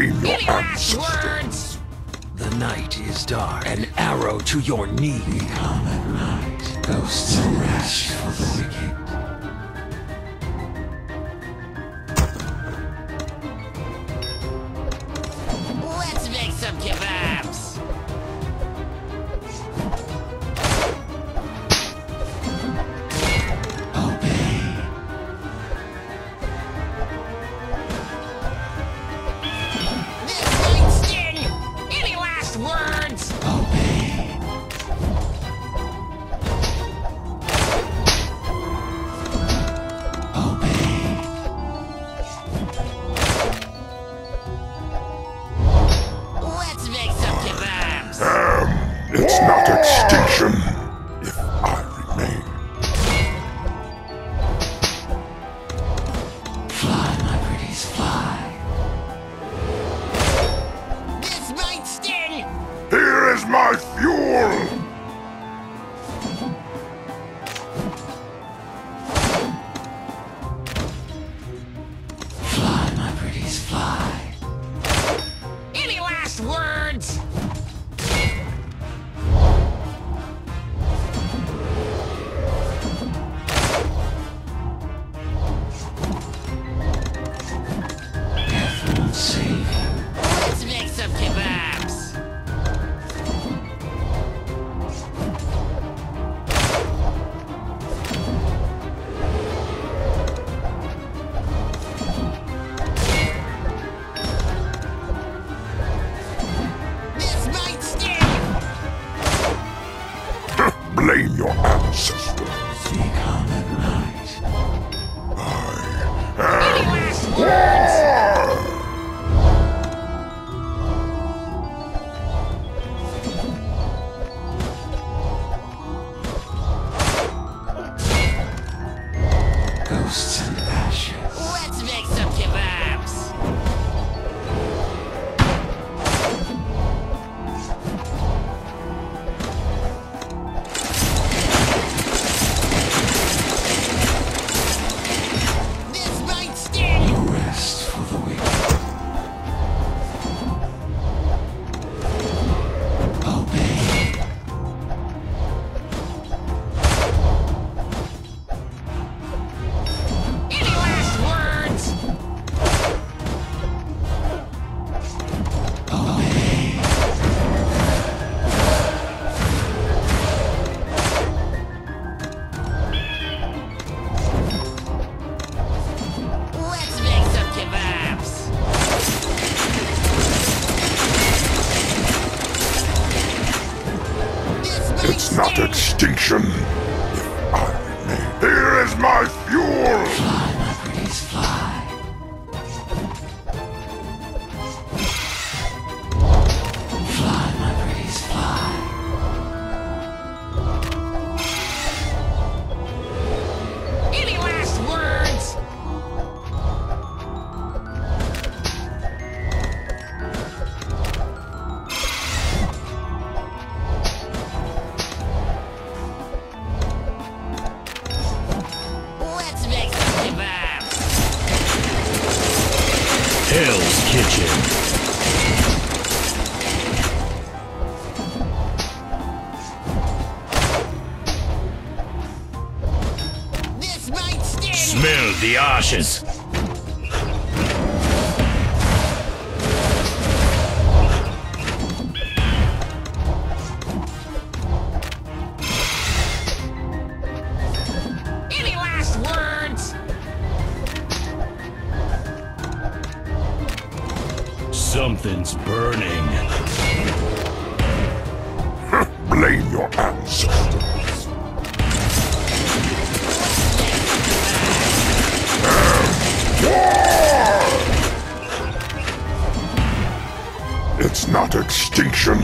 Blame your Any last ancestors. words? The night is dark. An arrow to your knee. Come at night. Ghosts rest for the wicked. It's not extinction if I remain. Fly, my pretties, fly. This might sting. Here is my fuel! Blame your ancestors. Extinction if I remain. Here is my fuel! Hell's Kitchen. This might sting. Smell the ashes. Something's burning. Blame your ancestors. It's not extinction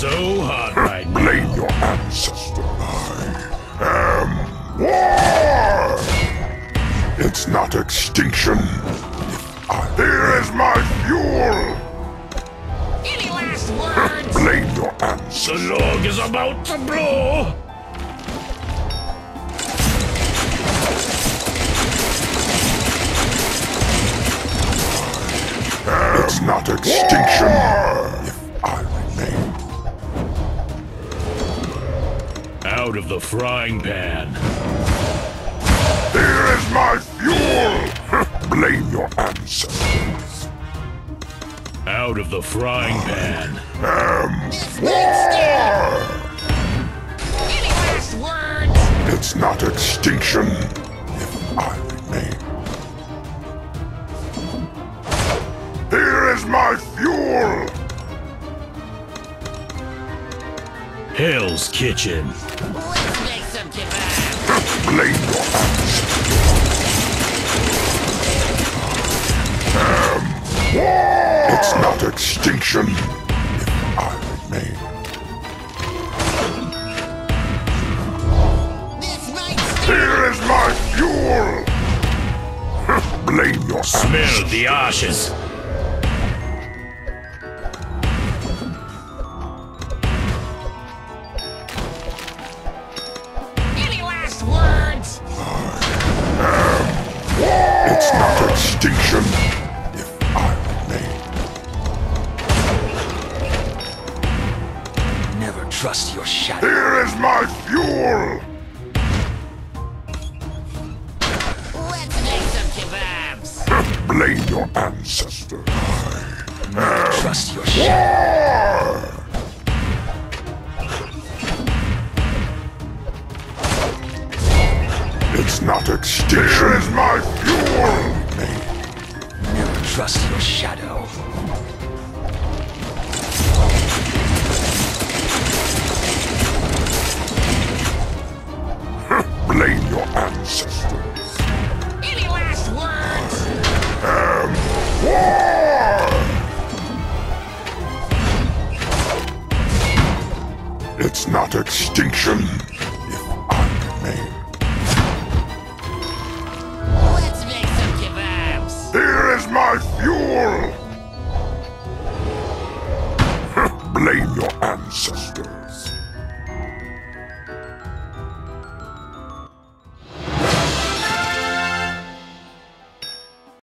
So hot right now. Blame your ancestor. I am war! It's not extinction I... Here is my fuel! Any last words? Blame your ancestor. ancestors. The log is about to blow! It's not extinction if of the frying pan. Here is my fuel! Blame your ancestors. Out of the frying pan. Any last words? It's not extinction if I remain. Here is my fuel! Kitchen. Let's make some kebab. Blame your ancestors. It's not extinction I remain. This might sting. Here is my fuel! Blame your Smell the ashes. Trust your shadow. Here is my fuel! Let's make some kebabs. Blame your ancestors. Trust your shadow. It's not extinction. Here is my fuel! Never trust your shadow. Any last words? It's not extinction if I remain. Let's make some kebabs. Here is my fuel! Blame your ancestors.